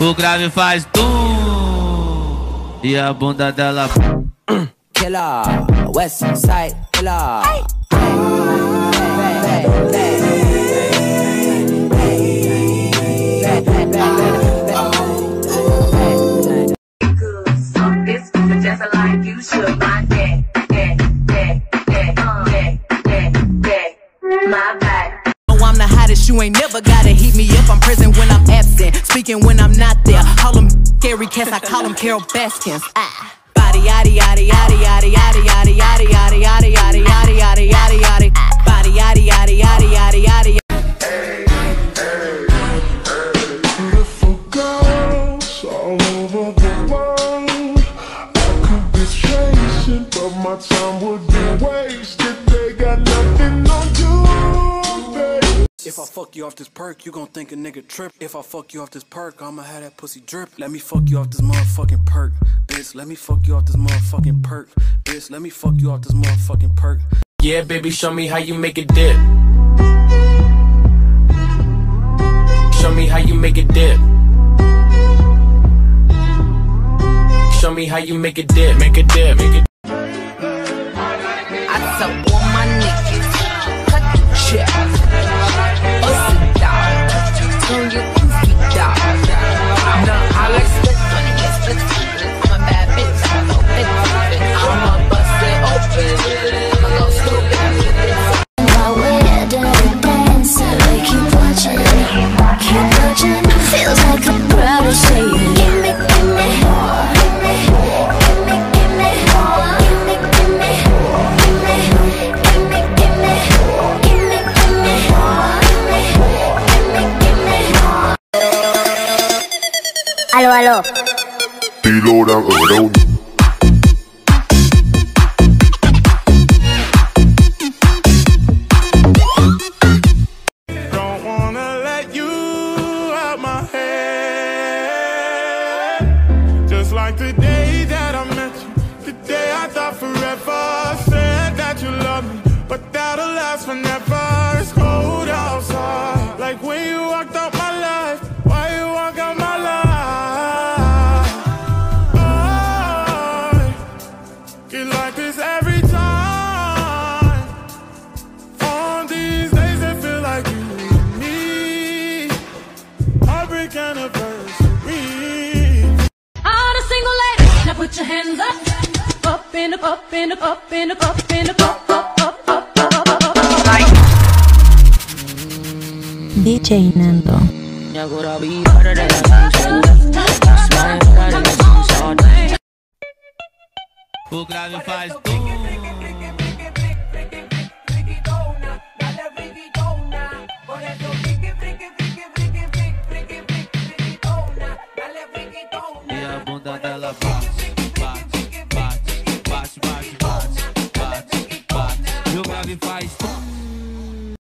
O grave faz tum e a bunda dela. Killer, West Side Killer. It's hottest, you ain't never gotta heat me up. I'm present when I'm absent, speaking when I'm not there. Call them scary cats, I call them Carole Baskins. Ah. Body yaddy yaddy yaddy yaddy yaddy yaddy yaddy yaddy yaddy yaddy yaddy yaddy yaddy yaddy. Body yaddy yaddy yaddy yaddy yaddy. But my time would be wasted. They got nothing on you. If I fuck you off this perk, you gon' think a nigga trip. If I fuck you off this perk, I'ma have that pussy drip. Let me fuck you off this motherfucking perk, bitch. Let me fuck you off this motherfucking perk, bitch. Let me fuck you off this motherfucking perk. Yeah, baby, show me how you make it dip. Show me how you make it dip. Show me how you make it dip, make it dip, make it wanna let you out my head. Just like the day that I met you, the day I thought forever. Said that you love me, but that'll last forever. It's cold outside, like when you walked out hands up. Up in the up in the up in the up in the up up up up up up up up. DJ Nando. O grave faz tum.